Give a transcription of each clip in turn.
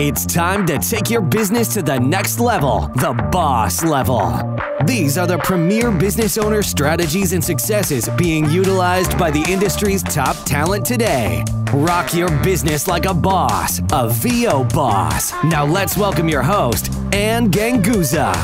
It's time to take your business to the next level, the boss level. These are the premier business owner strategies and successes being utilized by the industry's top talent today. Rock your business like a boss, a VO boss. Now let's welcome your host, Anne Ganguzza.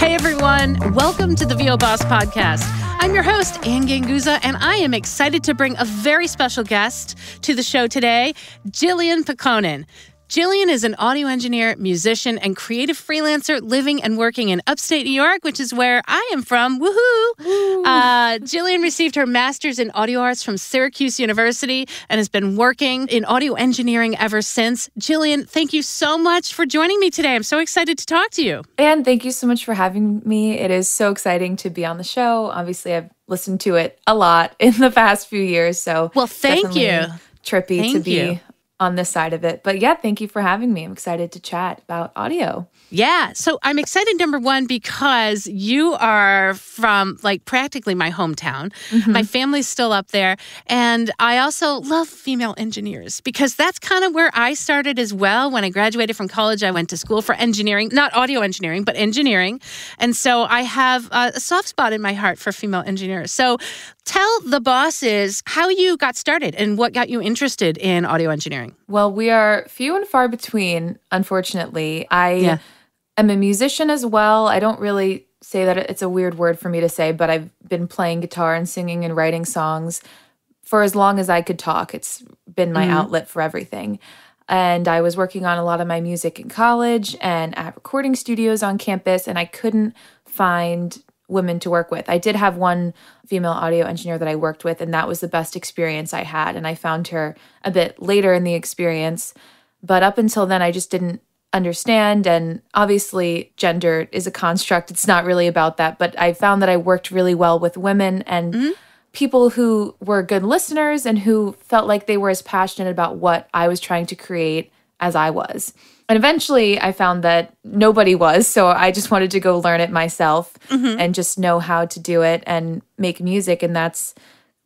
Hey everyone, welcome to the VO Boss podcast. I'm your host, Anne Ganguzza, and I am excited to bring a very special guest to the show today, Gillian Pelkonen. Gillian is an audio engineer, musician, and creative freelancer living and working in upstate New York, which is where I am from. Woohoo! Uh, Gillian received her master's in audio arts from Syracuse University and has been working in audio engineering ever since. Gillian, thank you so much for joining me today. I'm so excited to talk to you. And thank you so much for having me. It is so exciting to be on the show. Obviously, I've listened to it a lot in the past few years. So, well, thank you. Trippy thank to be you on this side of it. But yeah, thank you for having me. I'm excited to chat about audio. Yeah. So I'm excited, number one, because you are from like practically my hometown. Mm-hmm. My family's still up there. And I also love female engineers because that's kind of where I started as well. When I graduated from college, I went to school for engineering, not audio engineering, but engineering. And so I have a soft spot in my heart for female engineers. So tell the bosses how you got started and what got you interested in audio engineering. Well, we are few and far between, unfortunately. I. Yeah I'm a musician as well. I don't really say that it's a weird word for me to say, but I've been playing guitar and singing and writing songs for as long as I could talk. It's been my mm-hmm. outlet for everything. And I was working on a lot of my music in college and at recording studios on campus, and I couldn't find women to work with. I did have one female audio engineer that I worked with, and that was the best experience I had. And I found her a bit later in the experience. But up until then, I just didn't understand. And obviously, gender is a construct. It's not really about that. But I found that I worked really well with women and mm-hmm. people who were good listeners and who felt like they were as passionate about what I was trying to create as I was. And eventually, I found that nobody was. So I just wanted to go learn it myself mm-hmm. and just know how to do it and make music. And that's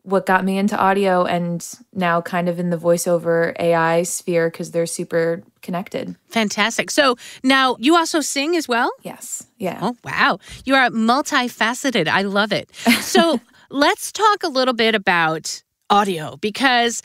what got me into audio and now kind of in the voiceover AI sphere because they're super connected. Fantastic. So now you also sing as well? Yes. Yeah. Oh, wow. You are multifaceted. I love it. So let's talk a little bit about audio because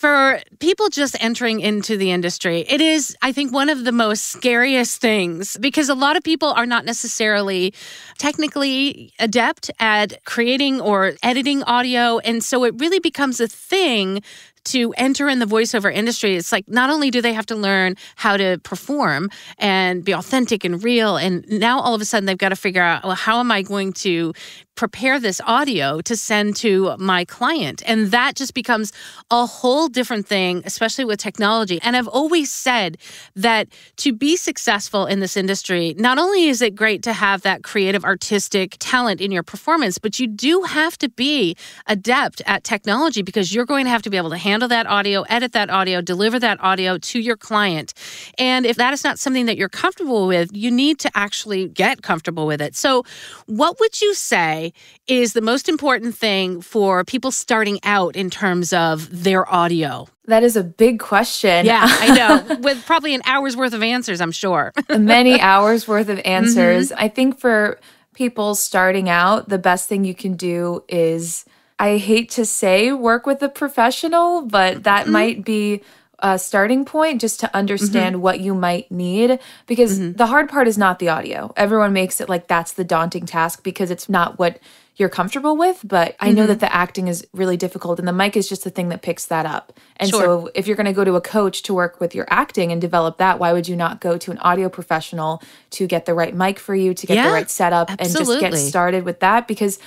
for people just entering into the industry, it is, I think, one of the most scariest things because a lot of people are not necessarily technically adept at creating or editing audio. And so it really becomes a thing to enter in the voiceover industry, it's like not only do they have to learn how to perform and be authentic and real, and now all of a sudden they've got to figure out, well, how am I going to prepare this audio to send to my client? And that just becomes a whole different thing, especially with technology. And I've always said that to be successful in this industry, not only is it great to have that creative, artistic talent in your performance, but you do have to be adept at technology because you're going to have to be able to handle handle that audio, edit that audio, deliver that audio to your client. And if that is not something that you're comfortable with, you need to actually get comfortable with it. So, what would you say is the most important thing for people starting out in terms of their audio? That is a big question. Yeah, I know. With probably an hour's worth of answers, I'm sure. Many hours worth of answers. Mm-hmm. I think for people starting out, the best thing you can do is I hate to say work with a professional, but that mm-hmm. might be a starting point just to understand mm-hmm. what you might need because mm-hmm. the hard part is not the audio. Everyone makes it like that's the daunting task because it's not what you're comfortable with, but I know that mm-hmm. the acting is really difficult and the mic is just the thing that picks that up. And sure. so if you're going to go to a coach to work with your acting and develop that, why would you not go to an audio professional to get the right mic for you, to get yeah, the right setup absolutely. and just get started with that because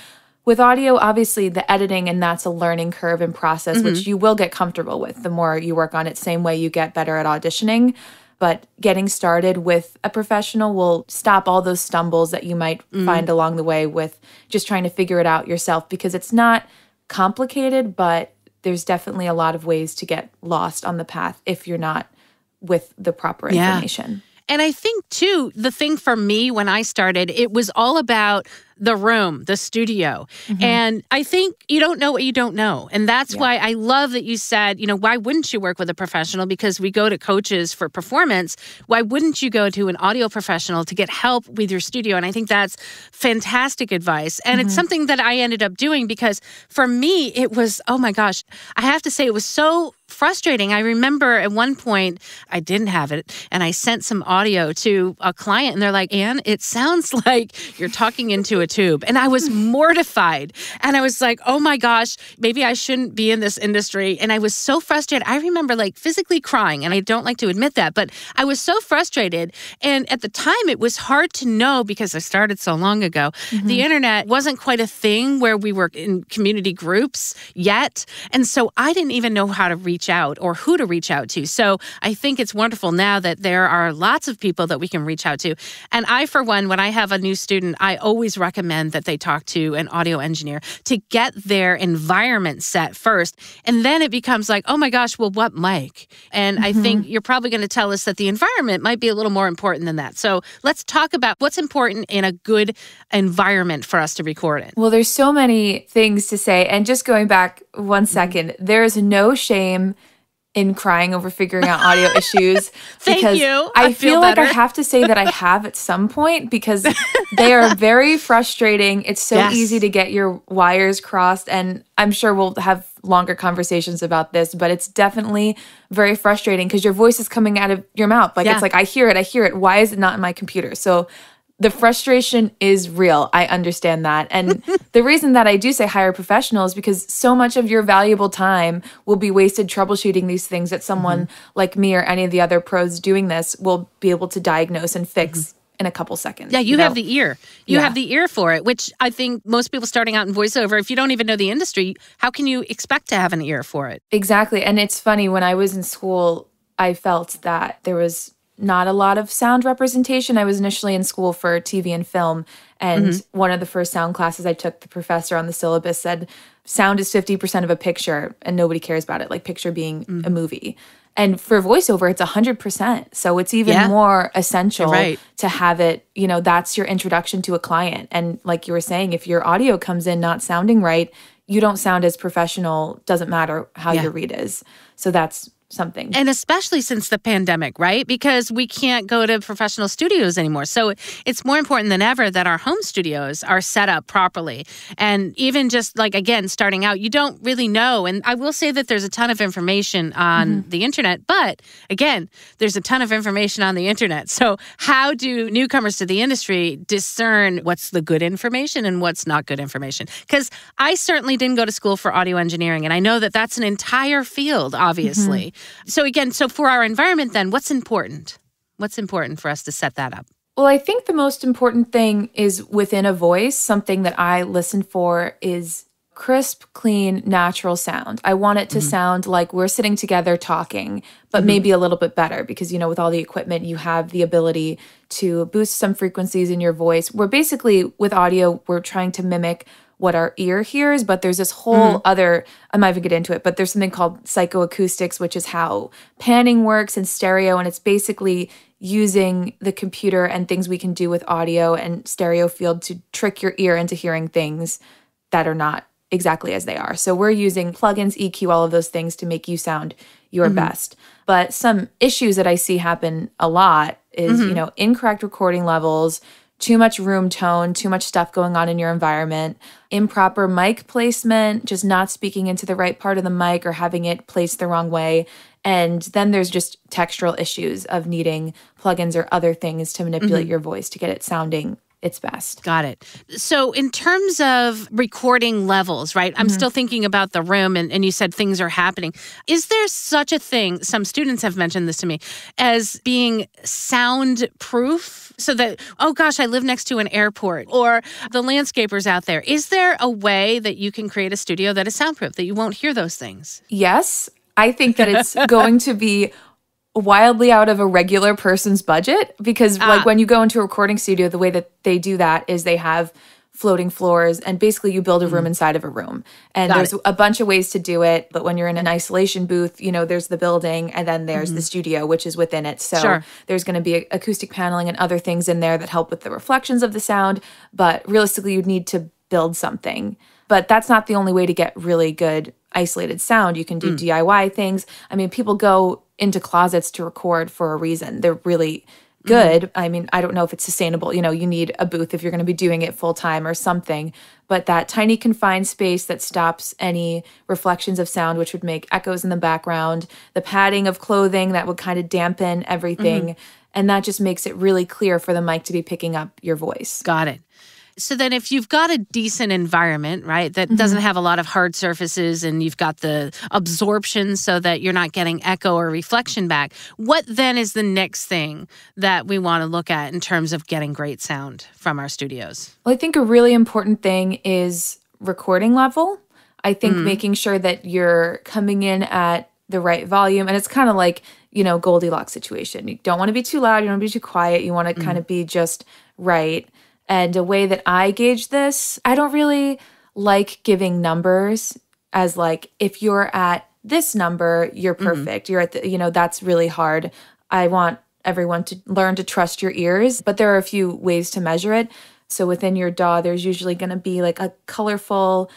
with audio, obviously, the editing and that's a learning curve and process, mm-hmm. which you will get comfortable with the more you work on it. Same way you get better at auditioning. But getting started with a professional will stop all those stumbles that you might mm-hmm. find along the way with just trying to figure it out yourself because it's not complicated, but there's definitely a lot of ways to get lost on the path if you're not with the proper information. Yeah. And I think, too, the thing for me when I started, it was all about the room, the studio. Mm-hmm. And I think you don't know what you don't know. And that's yeah. why I love that you said, you know, why wouldn't you work with a professional? Because we go to coaches for performance. Why wouldn't you go to an audio professional to get help with your studio? And I think that's fantastic advice. And mm-hmm. it's something that I ended up doing because for me, it was, oh my gosh, I have to say, it was so frustrating. I remember at one point I didn't have it and I sent some audio to a client and they're like, Anne, it sounds like you're talking into a tube. And I was mortified. And I was like, oh my gosh, maybe I shouldn't be in this industry. And I was so frustrated. I remember like physically crying. And I don't like to admit that, but I was so frustrated. And at the time, it was hard to know because I started so long ago. Mm-hmm. The internet wasn't quite a thing where we were in community groups yet. And so I didn't even know how to reach reach out or who to reach out to. So I think it's wonderful now that there are lots of people that we can reach out to. And I, for one, when I have a new student, I always recommend that they talk to an audio engineer to get their environment set first. And then it becomes like, oh my gosh, well, what mic? And mm-hmm. I think mm-hmm. you're probably going to tell us that the environment might be a little more important than that. So let's talk about what's important in a good environment for us to record in. Well, there's so many things to say. And just going back one second, mm-hmm. there is no shame in crying over figuring out audio issues because you. I, I feel, feel like I have to say that I have at some point because they are very frustrating. It's so yes. easy to get your wires crossed and I'm sure we'll have longer conversations about this, but it's definitely very frustrating because your voice is coming out of your mouth. Like yeah. it's like I hear it, I hear it. Why is it not in my computer? So the frustration is real. I understand that. And the reason that I do say hire professionals because so much of your valuable time will be wasted troubleshooting these things that someone mm-hmm. like me or any of the other pros doing this will be able to diagnose and fix. Mm-hmm. In a couple seconds. Yeah, you, you know? have the ear. You yeah. have the ear for it, which I think most people starting out in voiceover, if you don't even know the industry, how can you expect to have an ear for it? Exactly. And it's funny, when I was in school, I felt that there was not a lot of sound representation. I was initially in school for TV and film, and mm-hmm. one of the first sound classes I took, the professor on the syllabus said, Sound is 50% of a picture, and nobody cares about it, like picture being mm-hmm. a movie. And for voiceover, it's 100%. So it's even yeah. more essential right. to have it, you know, that's your introduction to a client. And like you were saying, if your audio comes in not sounding right, you don't sound as professional, doesn't matter how yeah. your read is. So that's something. And especially since the pandemic, right? Because we can't go to professional studios anymore. So it's more important than ever that our home studios are set up properly. And even just like, again, starting out, you don't really know. And I will say that there's a ton of information on mm-hmm. the internet, but again, there's a ton of information on the internet. So how do newcomers to the industry discern what's the good information and what's not good information? Because I certainly didn't go to school for audio engineering. And I know that that's an entire field, obviously. Mm-hmm. So, again, so for our environment, then, what's important? What's important for us to set that up? Well, I think the most important thing is within a voice, something that I listen for is crisp, clean, natural sound. I want it to mm-hmm. sound like we're sitting together talking, but mm-hmm. maybe a little bit better because, you know, with all the equipment, you have the ability to boost some frequencies in your voice. We're basically, with audio, we're trying to mimic what our ear hears, but there's this whole mm-hmm. other, I'm not even get into it, but there's something called psychoacoustics, which is how panning works and stereo. And it's basically using the computer and things we can do with audio and stereo field to trick your ear into hearing things that are not exactly as they are. So we're using plugins, EQ, all of those things to make you sound your mm-hmm. best. But some issues that I see happen a lot is, mm-hmm. you know, incorrect recording levels, too much room tone, too much stuff going on in your environment, improper mic placement, just not speaking into the right part of the mic or having it placed the wrong way. And then there's just textural issues of needing plugins or other things to manipulate mm-hmm. your voice to get it sounding its best. Got it. So, in terms of recording levels, right? I'm mm-hmm. still thinking about the room, and, and you said things are happening. Is there such a thing? Some students have mentioned this to me as being soundproof so that, oh gosh, I live next to an airport or the landscapers out there. Is there a way that you can create a studio that is soundproof, that you won't hear those things? Yes. I think that it's going to be wildly out of a regular person's budget because ah. like when you go into a recording studio the way that they do that is they have floating floors, and basically you build a room mm. inside of a room. And Got there's it. a bunch of ways to do it. But when you're in an isolation booth, you know, there's the building and then there's mm-hmm. the studio, which is within it. So sure. there's going to be acoustic paneling and other things in there that help with the reflections of the sound. But realistically, you'd need to build something. But that's not the only way to get really good isolated sound. You can do mm. DIY things. I mean, people go into closets to record for a reason. They're really good. Mm-hmm. I mean, I don't know if it's sustainable. You know, you need a booth if you're going to be doing it full time or something. But that tiny confined space that stops any reflections of sound, which would make echoes in the background, the padding of clothing that would kind of dampen everything. Mm-hmm. And that just makes it really clear for the mic to be picking up your voice. Got it. So then if you've got a decent environment, right, that mm-hmm. doesn't have a lot of hard surfaces and you've got the absorption so that you're not getting echo or reflection back, what then is the next thing that we want to look at in terms of getting great sound from our studios? Well, I think a really important thing is recording level. I think mm. making sure that you're coming in at the right volume and it's kind of like, you know, Goldilocks situation. You don't want to be too loud, you don't want to be too quiet, you want to mm. kind of be just right. And a way that I gauge this, I don't really like giving numbers as like if you're at this number, you're mm-hmm. perfect. Mm-hmm. You're at the, you know, that's really hard. I want everyone to learn to trust your ears, but there are a few ways to measure it. So within your DAW, there's usually going to be like a colorful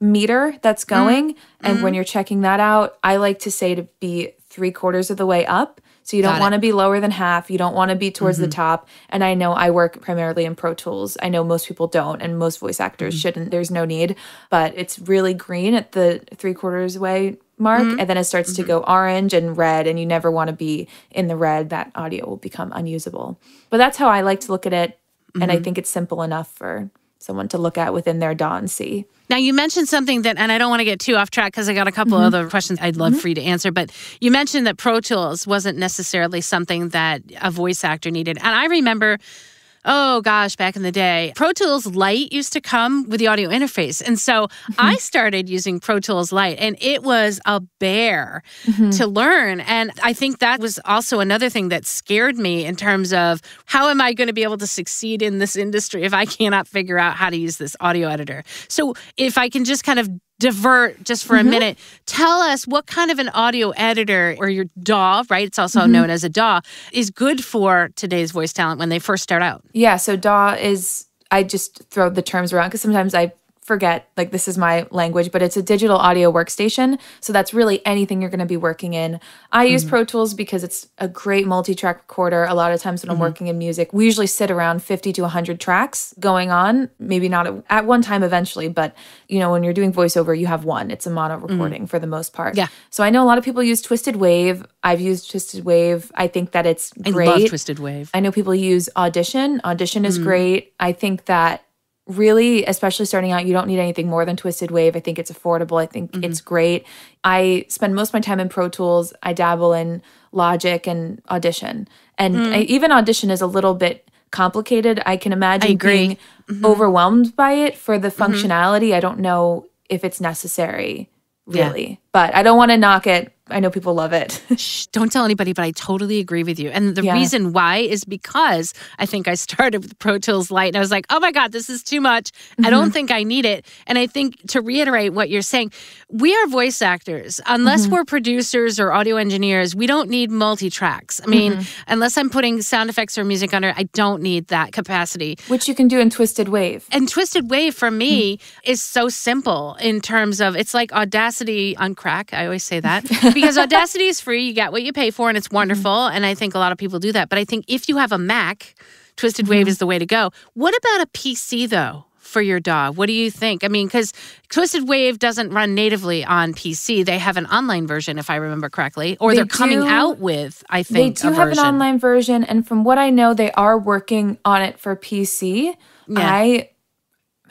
meter that's mm-hmm. going. Mm-hmm. And when mm-hmm. you're checking that out, I like to say to be three quarters of the way up. So you don't want to be lower than half. You don't want to be towards mm-hmm. the top. And I know I work primarily in Pro Tools. I know most people don't, and most voice actors mm-hmm. shouldn't. There's no need. But it's really green at the three quarters way mark. Mm-hmm. And then it starts to mm-hmm. go orange and red. And you never want to be in the red. That audio will become unusable. But that's how I like to look at it. And I mm-hmm. think it's simple enough for someone to look at within their DAW and. Now, you mentioned something that, and I don't want to get too off track because I got a couple mm-hmm. other questions I'd love mm-hmm. for you to answer, but you mentioned that Pro Tools wasn't necessarily something that a voice actor needed. And I remember oh gosh, back in the day, Pro Tools Lite used to come with the audio interface. And so mm-hmm. I started using Pro Tools Lite and it was a bear mm-hmm. to learn. And I think that was also another thing that scared me in terms of how am I going to be able to succeed in this industry if I cannot figure out how to use this audio editor? So if I can just kind of divert just for mm-hmm. a minute. Tell us what kind of an audio editor or your DAW, right? It's also mm-hmm. known as a DAW, is good for today's voice talent when they first start out. Yeah, so DAW is I just throw the terms around because sometimes I forget like this is my language but it's a digital audio workstation so that's really anything you're going to be working in i mm-hmm. use pro tools because it's a great multi-track recorder a lot of times when mm-hmm. i'm working in music we usually sit around 50 to 100 tracks going on maybe not at, at, one time eventually but you know when you're doing voiceover you have one it's a mono mm-hmm. recording mm-hmm. for the most part yeah so i know a lot of people use twisted wave i've used twisted wave i think that it's great i love twisted wave i know people use audition audition is mm-hmm. great i think that really, especially starting out, you don't need anything more than Twisted Wave. I think it's affordable. I think mm-hmm. it's great. I spend most of my time in Pro Tools. I dabble in Logic and Audition. And mm. I, even Audition is a little bit complicated. I can imagine I being mm-hmm. overwhelmed by it for the mm-hmm. functionality. Mm-hmm. I don't know if it's necessary, really. Yeah. But I don't want to knock it I know people love it. Shh, don't tell anybody, but I totally agree with you. And the yeah. reason why is because I think I started with Pro Tools Lite and I was like, oh my God, this is too much. Mm-hmm. I don't mm-hmm. think I need it. And I think to reiterate what you're saying, we are voice actors. Unless mm-hmm. we're producers or audio engineers, we don't need multi tracks. I mean, mm-hmm. unless I'm putting sound effects or music under, I don't need that capacity. Which you can do in Twisted Wave. And Twisted Wave for me mm-hmm. is so simple in terms of it's like Audacity on crack. I always say that. because Audacity is free. You get what you pay for, and it's mm-hmm. wonderful. Mm-hmm. And I think a lot of people do that. But I think if you have a Mac, Twisted Wave mm-hmm. is the way to go. What about a PC though? For your DAW, what do you think? I mean, because Twisted Wave doesn't run natively on PC. They have an online version, if I remember correctly, or they are coming out with, I think, they do have an online version. And from what I know, they are working on it for PC. Yeah. I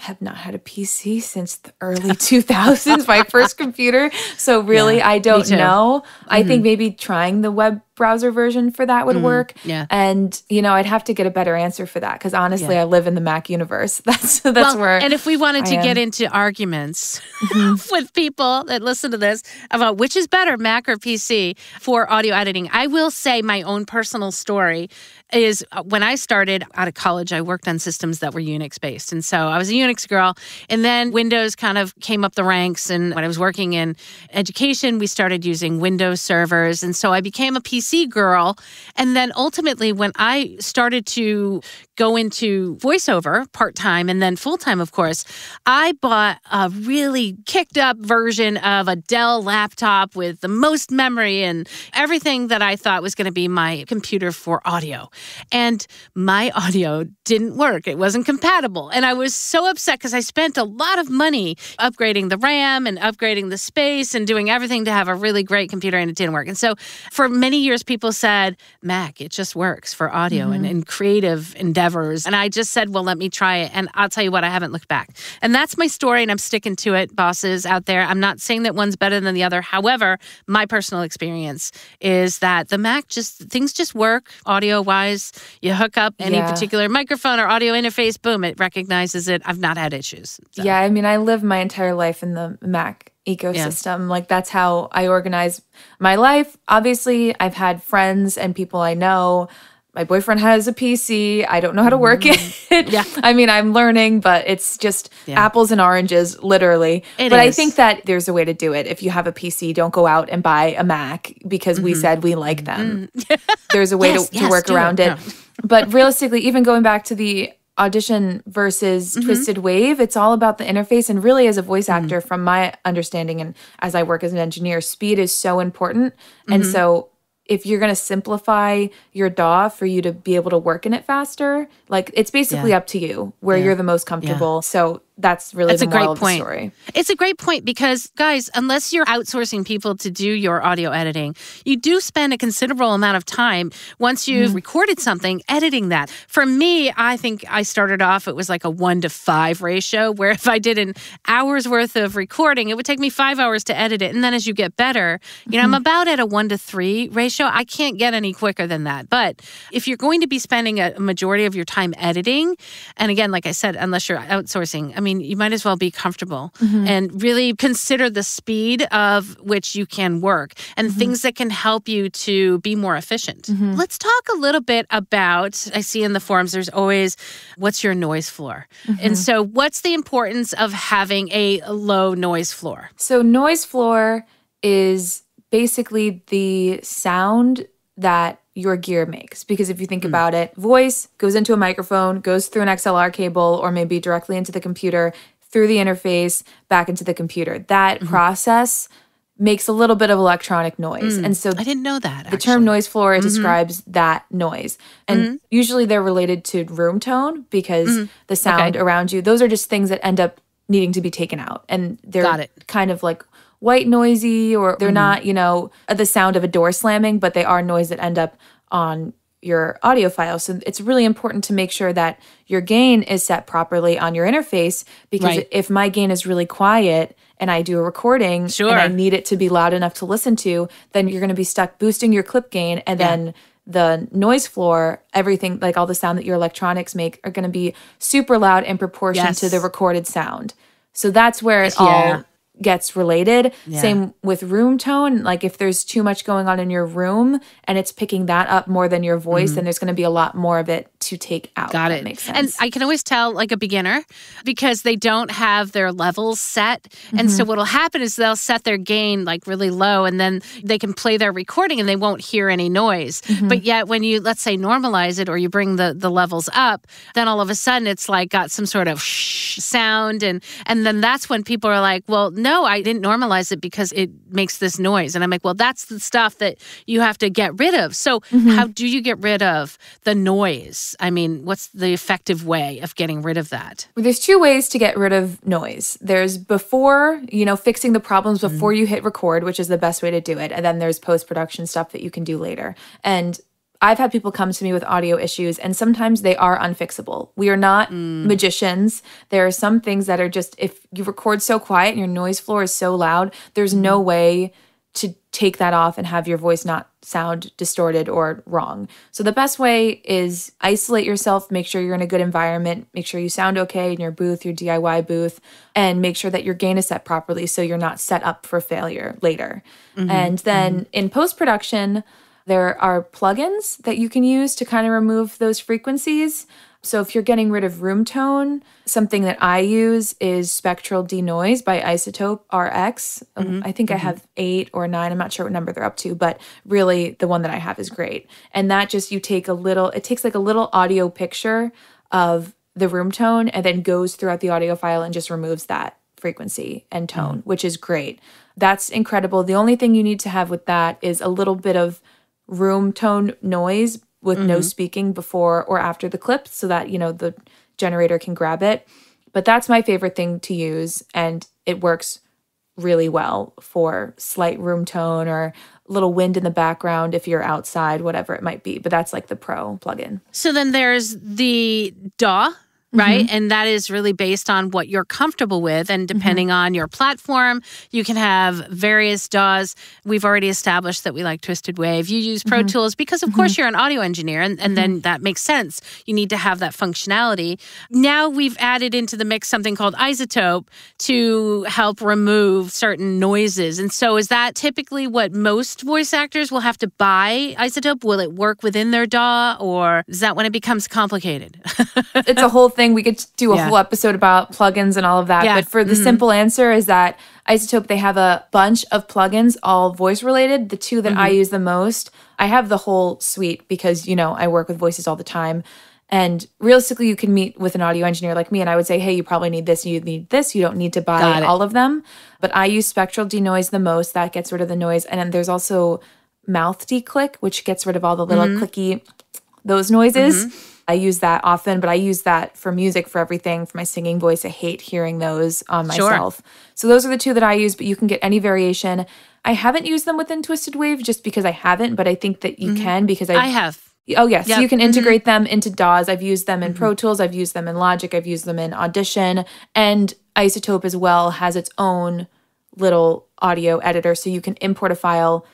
have not had a PC since the early 2000s, my first computer. So really, yeah, I don't know. Mm-hmm. I think mm-hmm. maybe trying the web browser version for that would work. yeah. And, you know, I'd have to get a better answer for that because honestly, I live in the Mac universe. That's that's well, where and if we wanted to get into arguments with people that listen to this about which is better, Mac or PC, for audio editing, I will say my own personal story is uh, when I started out of college, I worked on systems that were Unix based. And so I was a Unix girl. And then Windows kind of came up the ranks. And when I was working in education, we started using Windows servers. And so I became a PC girl. And then ultimately, when I started to go into voiceover part time and then full time, of course, I bought a really kicked up version of a Dell laptop with the most memory and everything that I thought was going to be my computer for audio. And my audio didn't work, it wasn't compatible. And I was so upset because I spent a lot of money upgrading the RAM and upgrading the space and doing everything to have a really great computer and it didn't work. And so for many years, people said, Mac, it just works for audio and, mm-hmm. and creative endeavors. And I just said, well, let me try it. And I'll tell you what, I haven't looked back. And that's my story, and I'm sticking to it, bosses out there. I'm not saying that one's better than the other. However, my personal experience is that the Mac just, things just work audio wise. You hook up any Yeah. particular microphone or audio interface, boom, it recognizes it. I've not had issues. So, Yeah, I mean, I live my entire life in the Mac ecosystem. Like that's how I organize my life. Obviously, I've had friends and people I know. My boyfriend has a PC. I don't know how to work it. Mm-hmm. Yeah. I mean, I'm learning, but it's just Yeah. apples and oranges, literally. It but I think that there's a way to do it. If you have a PC, don't go out and buy a Mac because we said we like them. There's a way Mm-hmm. Yes, to, to yes, work do it. around it. No. but realistically, even going back to the audition versus Mm-hmm. twisted wave it's all about the interface and really as a voice actor from my understanding and as i work as an engineer speed is so important and Mm-hmm. so if you're going to simplify your DAW for you to be able to work in it faster, like it's basically Yeah. up to you where you're the most comfortable. So that's really That's the a great moral of the point. story. It's a great point because, guys, unless you're outsourcing people to do your audio editing, you do spend a considerable amount of time once you've Mm-hmm. recorded something editing that. For me, I think I started off, it was like a one to five ratio, where if I did an hour's worth of recording, it would take me five hours to edit it. And then as you get better, you know, I'm Mm-hmm. about at a one to three ratio. I can't get any quicker than that. But if you're going to be spending a majority of your time editing, and again, like I said, unless you're outsourcing, I mean, you might as well be comfortable mm-hmm. and really consider the speed of which you can work and mm-hmm. things that can help you to be more efficient. Mm-hmm. Let's talk a little bit about I see in the forums there's always what's your noise floor. And so what's the importance of having a low noise floor? So noise floor is basically the sound that your gear makes because if you think hmm. about it, voice goes into a microphone, goes through an XLR cable or maybe directly into the computer, through the interface, back into the computer. That mm-hmm. process makes a little bit of electronic noise. Mm. And so I didn't know that. the term noise floor mm-hmm. describes that noise. And mm-hmm. usually they're related to room tone because mm. the sound around you, those are just things that end up needing to be taken out. And they're Got it. kind of like white noisy or they're mm-hmm. not, you know, uh, the sound of a door slamming, but they are noise that end up on your audio file. So it's really important to make sure that your gain is set properly on your interface because Right. if my gain is really quiet and I do a recording Sure. and I need it to be loud enough to listen to, then you're going to be stuck boosting your clip gain and then the noise floor, everything like all the sound that your electronics make are going to be super loud in proportion to the recorded sound. So that's where it Yeah. all gets related. Same with room tone. Like if there's too much going on in your room and it's picking that up more than your voice, then there's going to be a lot more of it to take out. Mm-hmm. Got it. makes sense. And. I can always tell like a beginner because they don't have their levels set. And so what'll happen is they'll set their gain like really low and then they can play their recording and they won't hear any noise. But yet when you let's say normalize it or you bring the the levels up, then all of a sudden it's like got some sort of sound and and then that's when people are like, "Well, no, I didn't normalize it because it makes this noise." And I'm like, "Well, that's the stuff that you have to get rid of." So, how do you get rid of the noise? I mean, what's the effective way of getting rid of that? Well, There's two ways to get rid of noise. There's before, you know, fixing the problems Mm-hmm. before you hit record, which is the best way to do it. And then there's post production stuff that you can do later. And I've had people come to me with audio issues, and sometimes they are unfixable. We are not Mm. magicians. There are some things that are just, if you record so quiet and your noise floor is so loud, there's no Mm-hmm. way to take that off and have your voice not sound distorted or wrong. So the best way is isolate yourself, make sure you're in a good environment, make sure you sound okay in your booth, your DIY booth, and make sure that your gain is set properly so you're not set up for failure later. Mm-hmm. And then mm-hmm. in post production, there are plugins that you can use to kind of remove those frequencies. So if you're getting rid of room tone, something that I use is Spectral Denoise by iZotope RX. Um, mm-hmm. I think mm-hmm. I have eight or nine. I'm not sure what number they're up to, but really the one that I have is great. And that just you take a little, it takes like a little audio picture of the room tone and then goes throughout the audio file and just removes that frequency and tone, mm-hmm. which is great. That's incredible. The only thing you need to have with that is a little bit of room tone noise with mm-hmm. no speaking before or after the clip so that, you know, the generator can grab it. But that's my favorite thing to use and it works really well for slight room tone or little wind in the background if you're outside, whatever it might be. But that's like the pro plugin. So then there's the DAW right? Mm-hmm. And that is really based on what you're comfortable with. And mm-hmm. depending mm-hmm. on your platform, you can have various DAWs. We've already established that we like Twisted Wave. You use Pro mm-hmm. Tools because, of mm-hmm. course, you're an audio engineer, and, and then mm-hmm. that makes sense. You need to have that functionality. Now we've added into the mix something called iZotope to help remove certain noises. And so, is that typically what most voice actors will have to buy iZotope? Will it work within their DAW, or is that when it becomes complicated? it's a whole thing thing. We could do a yeah. whole episode about plugins and all of that. Yeah. But for the mm-hmm. simple answer is that iZotope, they have a bunch of plugins, all voice related. The two that mm-hmm. I use the most, I have the whole suite because, you know, I work with voices all the time. And realistically, you can meet with an audio engineer like me, and I would say, hey, you probably need this, you need this. You don't need to buy all of them. But I use spectral denoise the most. That gets rid of the noise. And then there's also mouth declick, which gets rid of all the little mm-hmm. clicky, those noises. Mm-hmm. I use that often, but I use that for music, for everything, for my singing voice. I hate hearing those on myself. Sure. So those are the two that I use, but you can get any variation. I haven't used them within Twisted Wave just because I haven't, but I think that you mm-hmm. can because I've, I have. Oh yes, yep. so you can integrate mm-hmm. them into DAWs. I've used them in mm-hmm. Pro Tools, I've used them in Logic, I've used them in Audition, and iZotope as well has its own little audio editor so you can import a file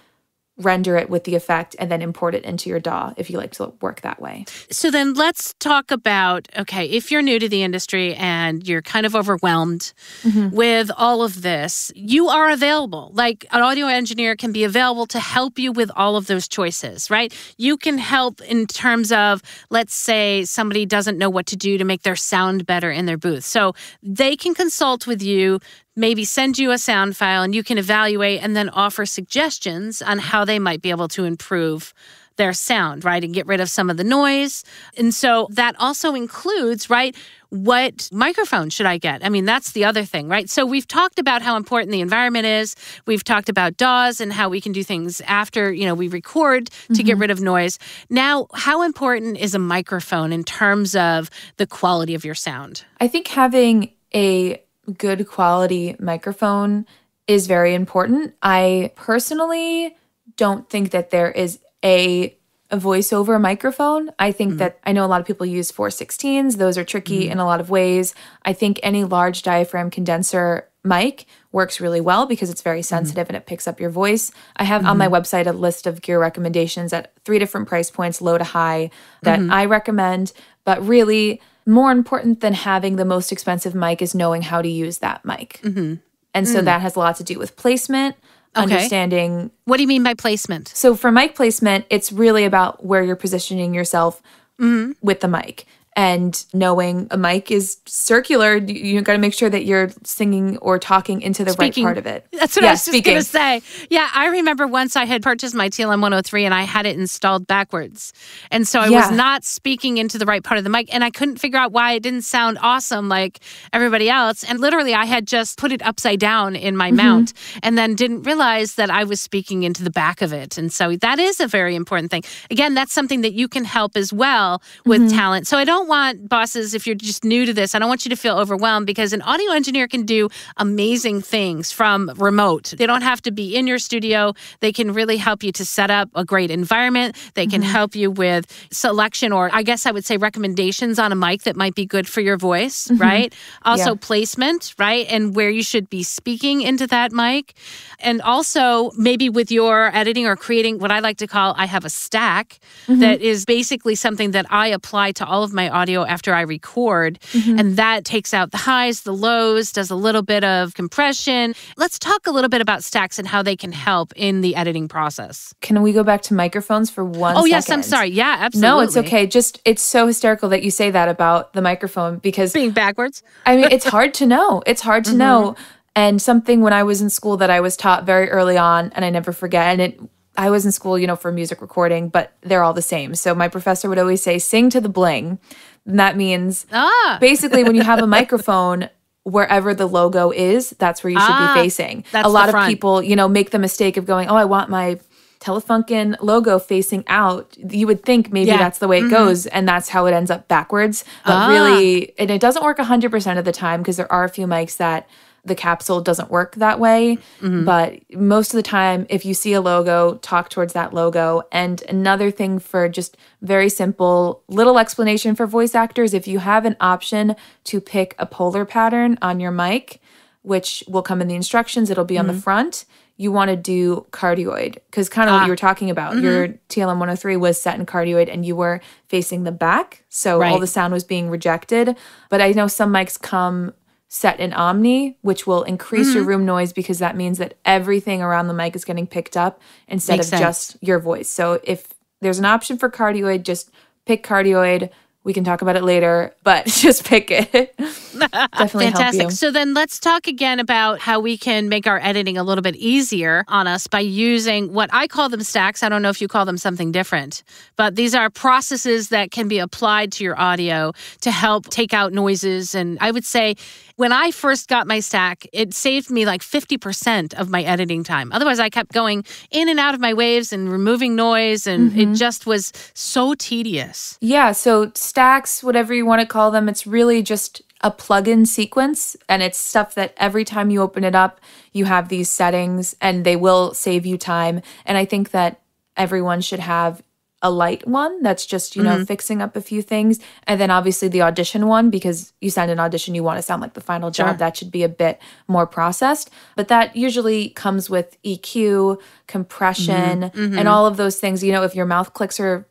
render it with the effect and then import it into your DAW if you like to work that way. So then let's talk about okay, if you're new to the industry and you're kind of overwhelmed mm-hmm. with all of this, you are available. Like an audio engineer can be available to help you with all of those choices, right? You can help in terms of let's say somebody doesn't know what to do to make their sound better in their booth. So they can consult with you maybe send you a sound file and you can evaluate and then offer suggestions on how they might be able to improve their sound, right? And get rid of some of the noise. And so that also includes, right? What microphone should I get? I mean, that's the other thing, right? So we've talked about how important the environment is. We've talked about DAWs and how we can do things after, you know, we record to mm-hmm. get rid of noise. Now, how important is a microphone in terms of the quality of your sound? I think having a good quality microphone is very important. I personally don't think that there is a a voiceover microphone. I think mm-hmm. that I know a lot of people use 416s. Those are tricky mm-hmm. in a lot of ways. I think any large diaphragm condenser mic works really well because it's very mm-hmm. sensitive mm-hmm. and it picks up your voice. I have on my mm-hmm. website a list of gear recommendations at three different price points, low to high, that mm-hmm. I recommend. But really, more important than having the most expensive mic is knowing how to use that mic. Mm-hmm. And so mm. that has a lot to do with placement, okay. understanding. What do you mean by placement? So for mic placement, it's really about where you're positioning yourself mm-hmm. with the mic and knowing a mic is circular, you got to make sure that you're singing or talking into the speaking. right part of it. That's what yeah, I was speaking. just going to say. Yeah, I remember once I had purchased my TLM 103 and I had it installed backwards. And so I yeah. was not speaking into the right part of the mic and I couldn't figure out why it didn't sound awesome like everybody else. And literally, I had just put it upside down in my mm-hmm. mount and then didn't realize that I was speaking into the back of it. And so that is a very important thing. Again, that's something that you can help as well with mm-hmm. talent. So I don't want bosses, if you're just new to this, I don't want you to feel overwhelmed because an audio engineer can do amazing things from remote. They don't have to be in your studio. They can really help you to set up a great environment. They can mm-hmm. help you with selection, or I guess I would say recommendations on a mic that might be good for your voice, mm-hmm. right? Also, yeah. placement, right? And where you should be speaking into that mic. And also, maybe with your editing or creating what I like to call, I have a stack mm-hmm. that is basically something that I apply to all of my audio after I record. Mm-hmm. And that takes out the highs, the lows, does a little bit of compression. Let's talk a little bit about stacks and how they can help in the editing process. Can we go back to microphones for one Oh, second? yes, I'm sorry. Yeah, absolutely. No, it's okay. Just, it's so hysterical that you say that about the microphone because being backwards. I mean, it's hard to know. It's hard to mm-hmm. know. And something when I was in school that I was taught very early on, and I never forget, and it I was in school, you know, for music recording, but they're all the same. So my professor would always say, sing to the bling. And that means ah. basically when you have a microphone, wherever the logo is, that's where you should ah, be facing. a lot of people, you know, make the mistake of going, oh, I want my Telefunken logo facing out. You would think maybe yeah. that's the way it mm-hmm. goes, and that's how it ends up backwards. But ah. really, and it doesn't work 100% of the time because there are a few mics that the capsule doesn't work that way. Mm-hmm. But most of the time, if you see a logo, talk towards that logo. And another thing for just very simple little explanation for voice actors if you have an option to pick a polar pattern on your mic, which will come in the instructions, it'll be mm-hmm. on the mm-hmm. front. You want to do cardioid because kind of ah. what you were talking about. Mm-hmm. Your TLM 103 was set in cardioid and you were facing the back. So right. all the sound was being rejected. But I know some mics come set in Omni, which will increase mm-hmm. your room noise because that means that everything around the mic is getting picked up instead Makes of sense. just your voice. So if there's an option for cardioid, just pick cardioid. We can talk about it later, but just pick it. Definitely Fantastic. So then let's talk again about how we can make our editing a little bit easier on us by using what I call them stacks. I don't know if you call them something different, but these are processes that can be applied to your audio to help take out noises. And I would say when I first got my stack, it saved me like 50% of my editing time. Otherwise, I kept going in and out of my waves and removing noise, and mm-hmm. it just was so tedious. Yeah. So, stacks, whatever you want to call them, it's really just a plugin sequence and it's stuff that every time you open it up you have these settings and they will save you time and i think that everyone should have a light one that's just, you know, mm-hmm. fixing up a few things. And then obviously the audition one, because you send an audition, you want to sound like the final job. Sure. That should be a bit more processed. But that usually comes with EQ, compression, mm-hmm. Mm-hmm. and all of those things. You know, if your mouth clicks are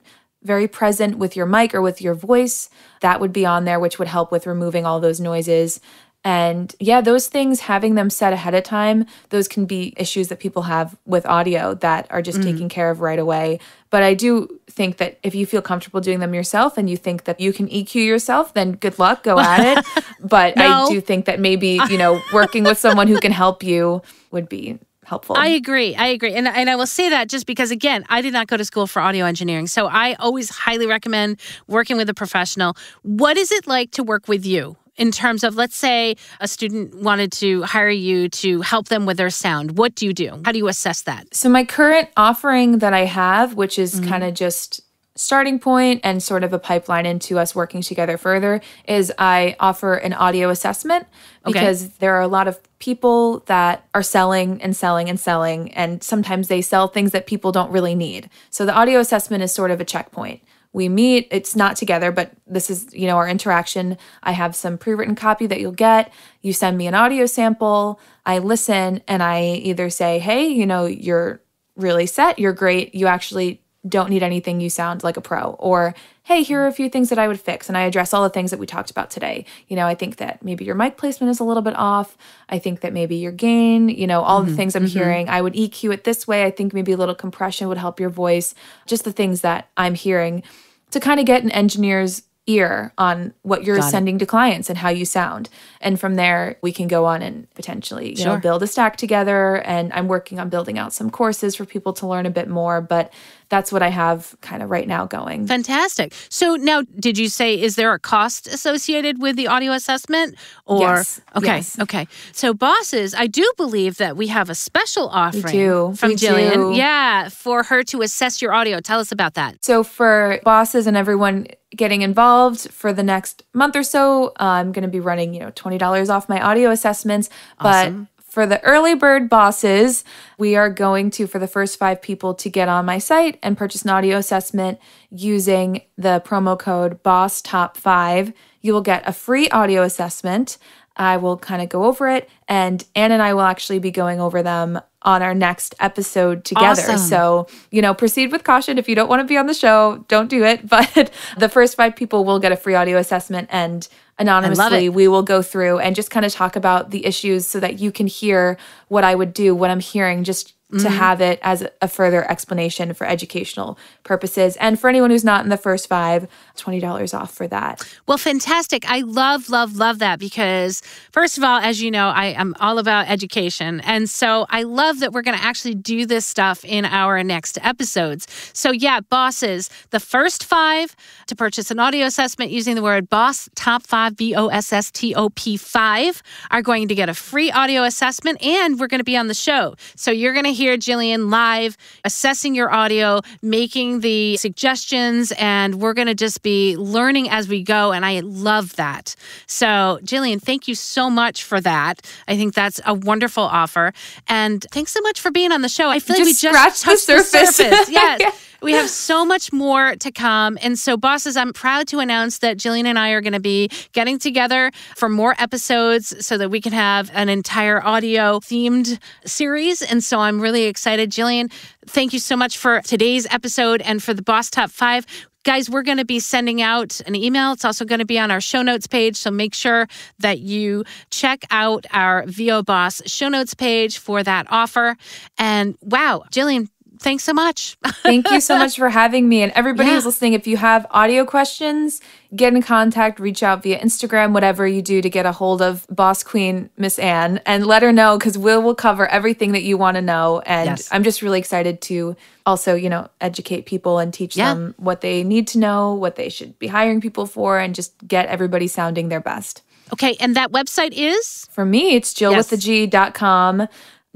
very present with your mic or with your voice, that would be on there, which would help with removing all those noises. And yeah, those things, having them set ahead of time, those can be issues that people have with audio that are just mm. taken care of right away. But I do think that if you feel comfortable doing them yourself and you think that you can EQ yourself, then good luck, go at it. But no. I do think that maybe, you know, working with someone who can help you would be helpful. I agree. I agree. And, and I will say that just because, again, I did not go to school for audio engineering. So I always highly recommend working with a professional. What is it like to work with you? in terms of let's say a student wanted to hire you to help them with their sound what do you do how do you assess that so my current offering that i have which is mm-hmm. kind of just starting point and sort of a pipeline into us working together further is I offer an audio assessment because okay. there are a lot of people that are selling and selling and selling and sometimes they sell things that people don't really need. So the audio assessment is sort of a checkpoint. We meet it's not together but this is you know our interaction. I have some pre-written copy that you'll get. You send me an audio sample. I listen and i either say hey you know you're really set you're great. You actually don't need anything you sound like a pro or hey here are a few things that i would fix and i address all the things that we talked about today you know i think that maybe your mic placement is a little bit off i think that maybe your gain you know all mm-hmm, the things i'm mm-hmm. hearing i would eq it this way i think maybe a little compression would help your voice just the things that i'm hearing to kind of get an engineer's ear on what you're Got sending it. to clients and how you sound. And from there, we can go on and potentially, you sure. know, build a stack together. And I'm working on building out some courses for people to learn a bit more. But that's what I have kind of right now going. Fantastic. So now, did you say is there a cost associated with the audio assessment? Or yes. okay, yes. okay. So bosses, I do believe that we have a special offering we do. from we Gillian. Do. Yeah, for her to assess your audio. Tell us about that. So for bosses and everyone getting involved for the next month or so, uh, I'm going to be running, you know, $20 off my audio assessments, awesome. but for the early bird bosses, we are going to, for the first five people to get on my site and purchase an audio assessment using the promo code BOSS Top 5, you will get a free audio assessment. I will kind of go over it, and Anne and I will actually be going over them on our next episode together. Awesome. So, you know, proceed with caution. If you don't want to be on the show, don't do it. But the first five people will get a free audio assessment and anonymously we will go through and just kind of talk about the issues so that you can hear what I would do, what I'm hearing, just mm-hmm. to have it as a further explanation for educational purposes. And for anyone who's not in the first five, $20 off for that. Well, fantastic. I love, love, love that because, first of all, as you know, I am all about education. And so I love that we're going to actually do this stuff in our next episodes. So, yeah, bosses, the first five to purchase an audio assessment using the word boss, top five, B O S S T O P 5, are going to get a free audio assessment and we're going to be on the show. So, you're going to hear Gillian live assessing your audio, making the suggestions, and we're going to just be learning as we go. And I love that. So, Gillian, thank you so much for that. I think that's a wonderful offer. And thanks so much for being on the show. I feel just like we just touched the surface. The surface. Yes. yeah. We have so much more to come. And so, bosses, I'm proud to announce that Gillian and I are going to be getting together for more episodes so that we can have an entire audio themed series. And so, I'm really excited. Gillian, thank you so much for today's episode and for the Boss Top 5 guys, we're going to be sending out an email. It's also going to be on our show notes page. So make sure that you check out our VO Boss show notes page for that offer. And wow, Gillian, thanks so much. Thank you so much for having me. And everybody yeah. who's listening, if you have audio questions, get in contact, reach out via Instagram, whatever you do to get a hold of Boss Queen Miss Anne and let her know because we will cover everything that you want to know. And yes. I'm just really excited to also, you know, educate people and teach yeah. them what they need to know, what they should be hiring people for, and just get everybody sounding their best. Okay, and that website is? For me, it's jillwiththeg.com.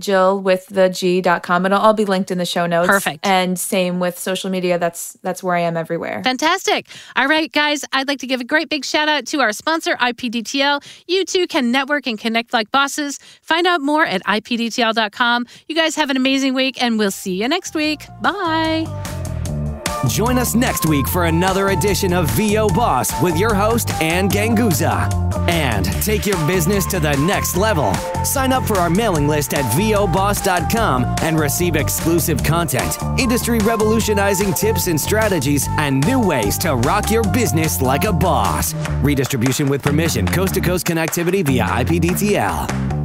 Jill with the G.com. It'll all be linked in the show notes. Perfect. And same with social media. That's that's where I am everywhere. Fantastic. All right, guys, I'd like to give a great big shout out to our sponsor, IPDTL. You too can network and connect like bosses. Find out more at IPDTL.com. You guys have an amazing week, and we'll see you next week. Bye. Join us next week for another edition of VO Boss with your host, Anne Ganguzza. And take your business to the next level. Sign up for our mailing list at VOBoss.com and receive exclusive content, industry revolutionizing tips and strategies, and new ways to rock your business like a boss. Redistribution with permission, coast to coast connectivity via IPDTL.